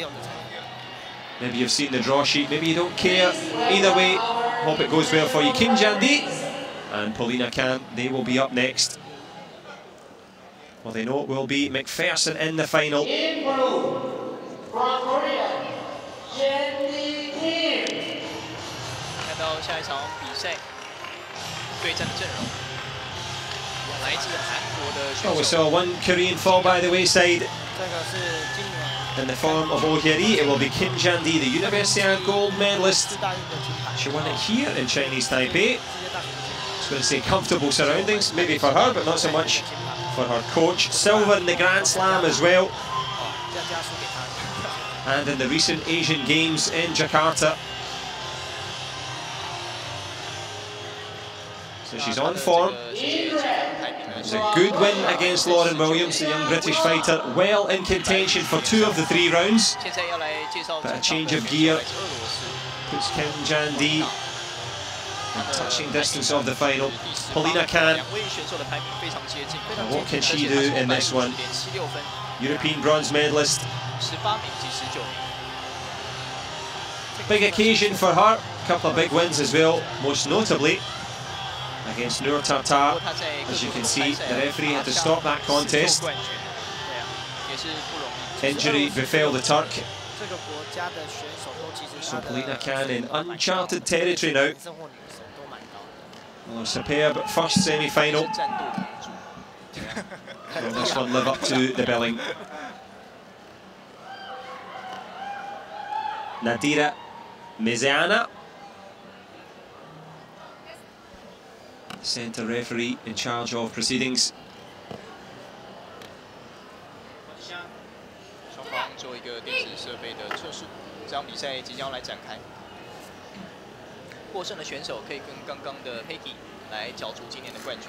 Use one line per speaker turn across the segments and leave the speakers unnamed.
on the time. Maybe you've seen the draw sheet, maybe you don't care. Either way, hope it goes well for you. Kim Jandi and Polina Khan, they will be up next. Well, they know it will be McPherson in the final. Oh, we saw one Korean fall by the wayside in the form of O'Hiri. It will be Kim Jandi, the Universiade gold medalist. She won it here in Chinese Taipei. It's going to say comfortable surroundings, maybe for her, but not so much for her coach. Silver in the Grand Slam as well. And in the recent Asian Games in Jakarta. So she's on form. It's a good win against Lauren Williams, the young British fighter, well in contention for two of the three rounds. But a change of gear puts Kim Jandi touching distance of the final. Polina Khan.
And
what can she do in this one? European bronze medalist. Big occasion for her, a couple of big wins as well, most notably against Nur
Tatar.
As you can see, the referee had to stop that contest. Injury befell the Turk. So Polina Khan in uncharted territory now. Well, superb first semi-final. Will this one live up to the billing? Nadira Miziana. Centre referee in charge of proceedings.
双方做一个电子设备的测试，这场比赛即将来展开。获胜的选手可以跟刚刚的 Peggy 来角逐今年的冠军。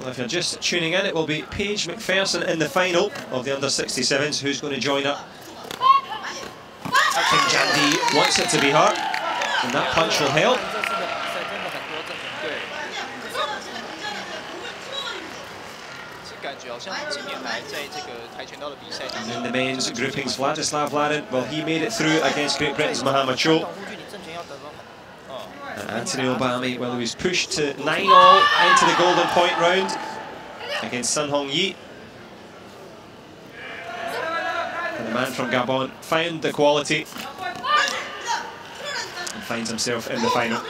Well, if you're just tuning in, it will be Paige McPherson in the final of the under-67s. Who's going to join up? I think Jandi wants it to be her, and that punch will help. And in the men's groupings, Vladislav Larin, well, he made it through against Great Britain's Mahama Cho. Anthony Obame, well, he was pushed to 9 all into the golden point round against Sun Hong Yi. And the man from Gabon found the quality and finds himself in the final.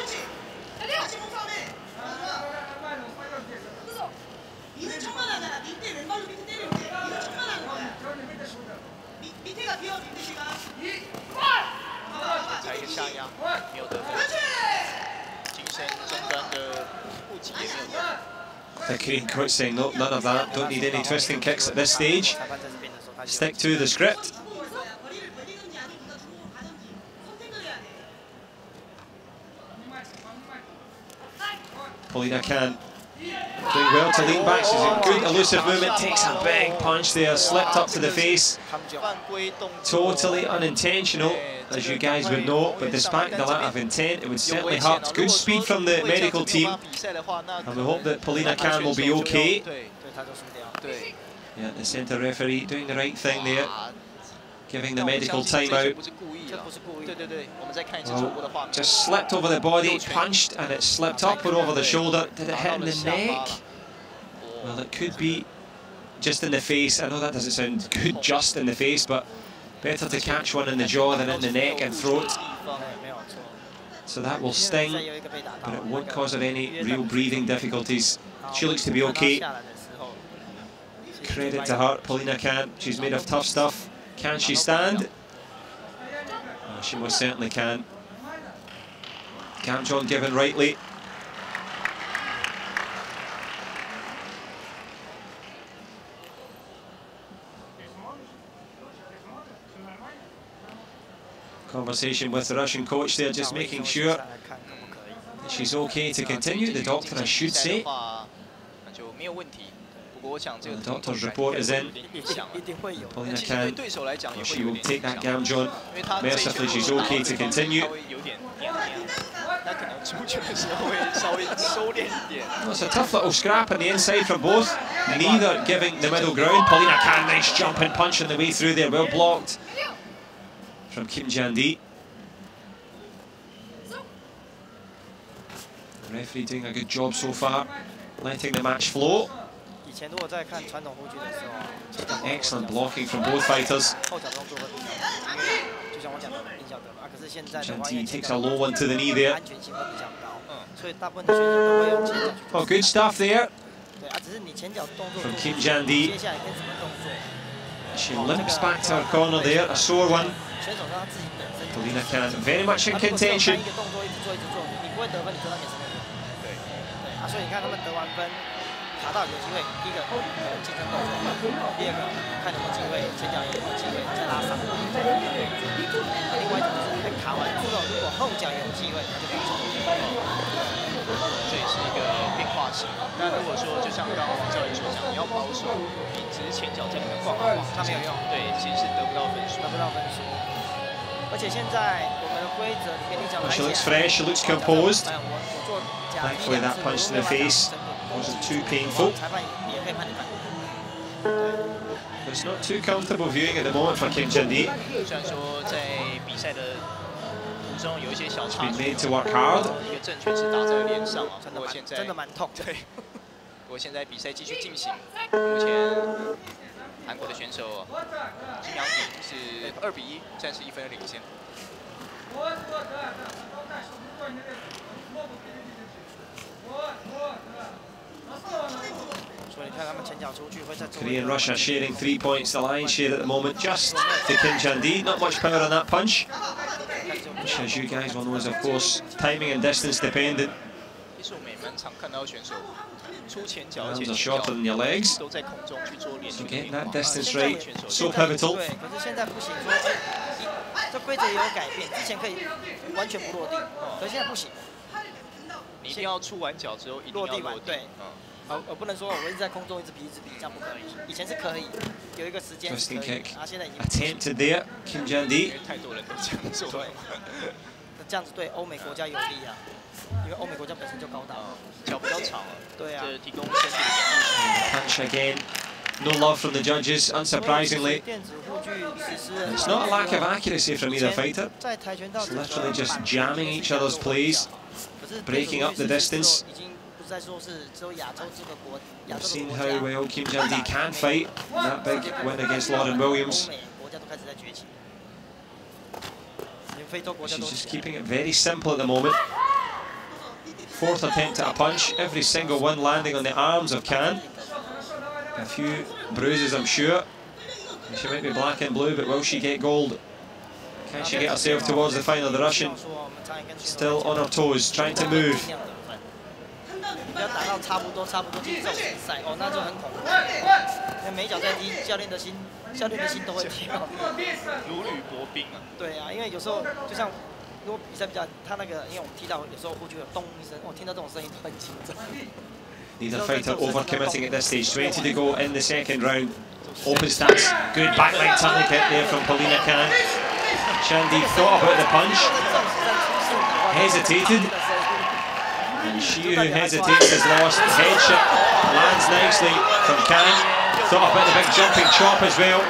The Korean coach saying, no, none of that. Don't need any twisting kicks at this stage. Stick to the script. Polina Khan Doing well to lean back, she's a good elusive movement, takes a big punch there, slipped up to the face. Totally unintentional as you guys would know, but despite the lack of intent, it would certainly hurt. Good speed from the medical team, and we hope that Polina Khan will be okay. Yeah, the centre referee doing the right thing there, giving the medical timeout. Well,
oh,
just slipped over the body, punched, and it slipped upward over the shoulder. Did it hit in the neck? Well, it could be just in the face. I know that doesn't sound good, just in the face, but Better to catch one in the jaw than in the neck and throat. So that will sting, but it won't cause her any real breathing difficulties. She looks to be okay. Credit to her, Polina Khan. She's made of tough stuff. Can she stand? Oh, she most certainly can. gam-jeom given rightly. Conversation with the Russian coach there, just making sure she's okay to continue. The doctor, I should say. The doctor's report is in. Polina Khan, well, she will take that gam-jeom. Mercifully, she's okay to continue. Well, it's a tough little scrap on the inside from both. Neither giving the middle ground. Polina Khan, nice jumping punch on the way through there, well blocked from Kim Jandi. The referee doing a good job so far, letting the match flow. Excellent blocking from both fighters. Jandi takes a low one to the knee there. Oh, good stuff there from Kim Jandi. She limps back to her corner there, a sore one. 选手他自己本身。Tony Nakano very much in contention。
他如果没有一个动作，一直做一直做，你不会得分，你知道给谁？
对对
啊，所以你看他们得完分，卡到有机会，第一个竞争动作，第二个看有没有机会，前脚有没有机会再拉上。那另外就是被卡完之后，如果后脚有机会，他就可以走。
这也是一个。化型。那如果说就像刚刚王教练所讲，你要保守，你只是前脚在里面晃晃，
它没有用。
对，其实是得不到分数，
得不到分数。而且现在我们的规则跟你讲
，She looks fresh, she looks composed. Thankfully that punch in the face wasn't too painful. It's not too comfortable viewing at the moment for Kim Jian-Di.
中有一些小插曲，一个正拳是打在脸上啊，不过现在
真的蛮痛。
对，不过现在比赛继续进行，目前韩国的选手金阳鼎是二比一，暂时一分领先。
Korean Russia sharing three points the lion's share at the moment just to Kim Jandi, not much power on that punch Which, as you guys will know, is of course timing and distance dependent.
其实我们也蛮常看到选手出前脚，而且
Arms are
前脚
shorter than your legs.
都在空中去做连
So
续的
getting
变
that
化。
distance
现在
right,
选手
so pivotal.
对，可是现在不行，说哎，一这规则也有改变，之前可以完全不落地，可是现在不行，
你一定要出完脚之后一定要
落地完
落地。
对
嗯，
而而不能说我一直在空中一直比一直比，这样不可以。以前是可以，有一个时间是
Twisting
可以
kick
啊，现在已经不行
attempted there. Kim
因
Jian-Di.
为太多人都这样做了。
这样子对欧美国家有利啊，因为欧美国家本身就高大。
嗯，脚比较长啊，
对啊。
这提供身体的掩护。
Punch again. No love from the judges, unsurprisingly.
电子护具实施人
It's not a lack of accuracy from either fighter.
在跆拳道
It's literally just jamming each other's plays, breaking up the distance.
I've
seen how well Kim Jandi can fight that big win against Lauren Williams. She's just keeping it very simple at the moment. Fourth attempt at a punch, every single one landing on the arms of Khan. A few bruises, I'm sure. She might be black and blue, but will she get gold? Can she get herself towards the final? The Russian still on her toes, trying to move.
要打到差不多差不多进这种比赛哦，那就很恐怖。因为每脚在踢，教练的心教练的心都会跳，
如履薄冰啊。
对啊，因为有时候就像。如果比赛比较，他那个，因为我们踢到有时候会觉得咚一声，我、哦、听到这种声音都很紧张。
Neither fighter overcommitting at this stage. 20 to go in the second round. Open stance. Good backline tackle kick there from Polina Khan. Jandi thought about the punch. Hesitated. Shiu hesitates his lost. Headshot lands nicely from Khan. Thought about the big jumping chop as well.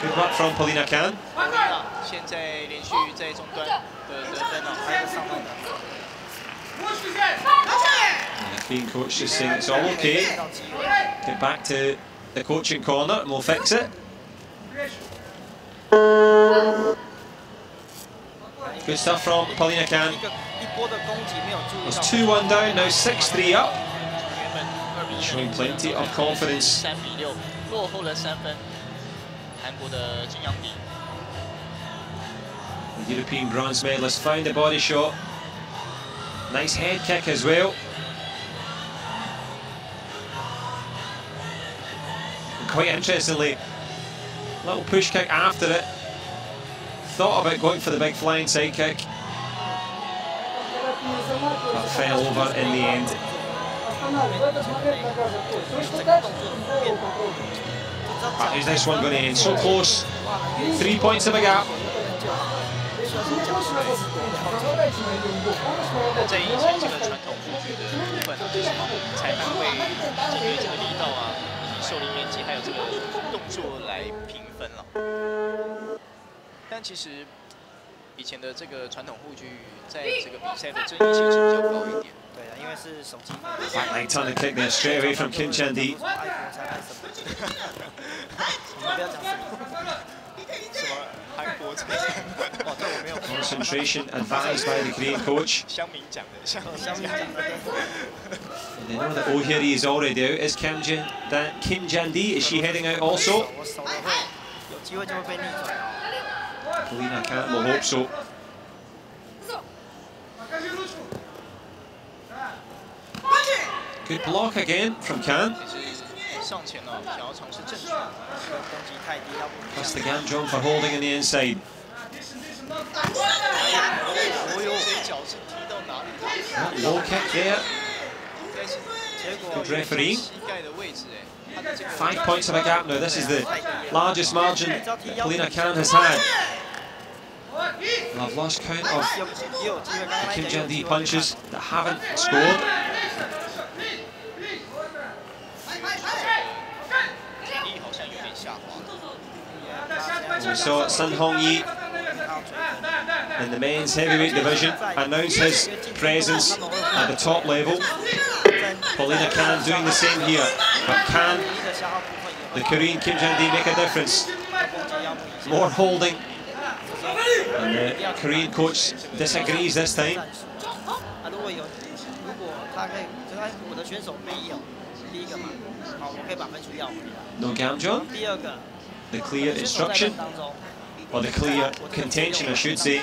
Good work from Polina Khan. Being coached, just saying it's all okay. Get back to the coaching corner and we'll fix it. Good stuff from Polina Khan. Was 2-1 down, now 6-3 up.
And
showing plenty of confidence. The European bronze medalist found the body shot. Nice head kick as well. And quite interestingly, little push kick after it Thought about going for the big flying side kick. But fell over in the end. But is this one going to end so close? Three points of a gap.
但其实以前的这个传统护具在这个比赛的争议性是比较高一点。
对啊，因为是手机。
Back leg tunnel kick there straight away from Kim Chandi.
不要讲什么。
什么韩国菜？
哦，这我没有。
Concentration advised by the Korean coach.
香明讲的，香明讲的。
They know that Ohiri is already out. Is Kim Jin, that Kim Jandi, is she heading out also?
我守了会有机会就会被逆转。
Polina can't, we'll hope so. Good block again from Khan. That's the gam-jeom for holding in the inside.
That
low kick there. Good referee. Five points of a gap now. This is the largest margin that Polina Khan has had. I've lost count of Kim Jandi punches that haven't scored. We saw Sun Hong Yi in the men's heavyweight division announce his presence at the top level. Polina Khan doing the same here, but can the Korean Kim Jandi make a difference? More holding and uh, the Korean coach disagrees this time. No
gam-jeom.
The clear instruction, or the clear contention, I should say.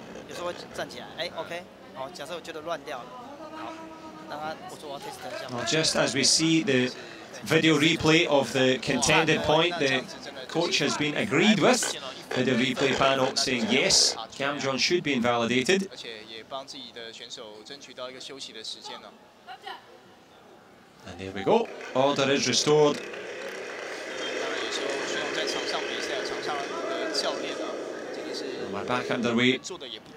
test 一下。
Well, just as we see the video replay of the contended point, the coach has been agreed with. the replay panel saying yes, gam-jeom should be invalidated.
而且也帮自己的选手争取到一个休息的时间了。
And there we go. Order is restored.
在场上比赛，场上的教练啊，真的是做的也不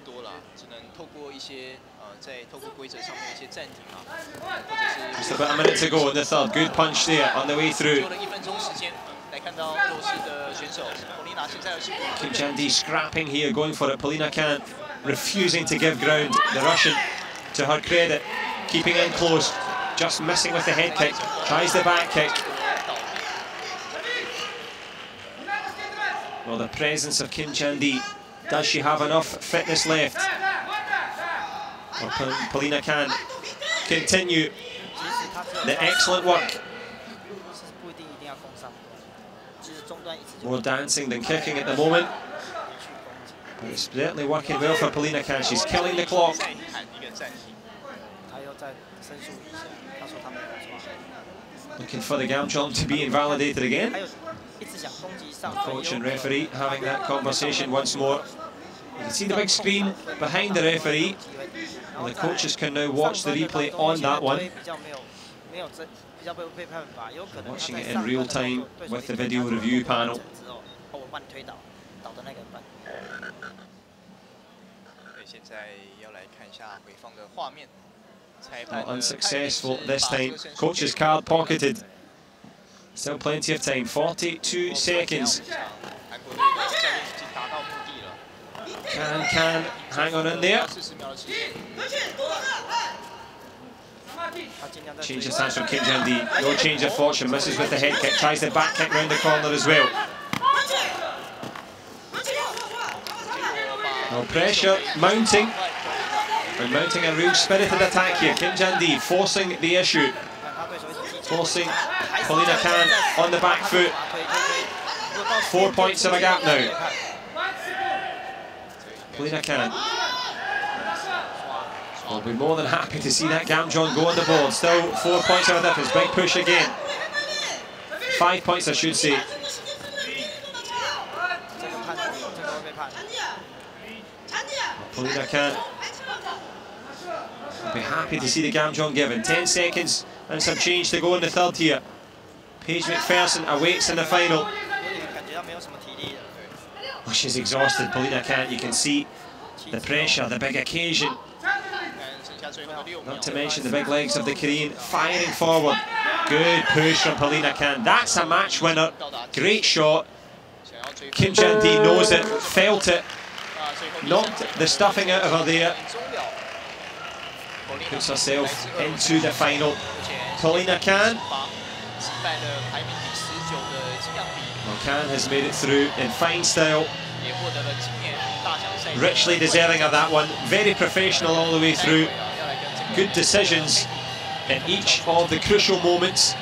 just about a minute ago in the third, good punch there on the way
做
through.
了一分钟时间、呃来看到弱势的选手普丽娜现在是
Kim Jandi scrapping here, going for it. Polina can't, refusing to give ground. The Russian, to her credit, keeping in close, just missing with the head kick. Tries the back kick. Well, the presence of Kim Jandi. Does she have enough fitness left? Well, Polina can continue the excellent work. More dancing than kicking at the moment. But it's certainly working well for Polina Khan. She's killing the clock. Looking for the gam to be invalidated again.
The
coach and referee having that conversation once more. You can see the big screen behind the referee. And the coaches can now watch the replay on that one. Watching it in real time with the video review panel. Not unsuccessful this time. Coach's card pocketed. Still plenty of time, 42 seconds
and
can hang on in there. Changes stance from Kim Jandi. No change of fortune. Misses with the head kick. Tries the back kick round the corner as well. No pressure. Mounting. Mounting a real spirited attack here. Kim Jandi forcing the issue. Forcing Polina Khan on the back foot. Four points of a gap now. Polina Kennan.
I'll
be more than happy to see that gam-jeom go on the board. Still four points out of difference. Big push again. Five points, I should say. Polina Kennan. I'll be happy to see the gam-jeom given. Ten seconds and some change to go in the third here. Paige McPherson awaits in the final. Oh, she's exhausted, Polina Khan. You can see the pressure, the big occasion. Not to mention the big legs of the Korean firing forward. Good push from Polina Khan. That's a match winner. Great shot. Kim Jandi knows it, felt it, knocked the stuffing out of her there. Puts herself into the final. Polina Khan. Khan has made it through in fine style. Richly deserving of that one. Very professional all the way through. Good decisions in each of the crucial moments.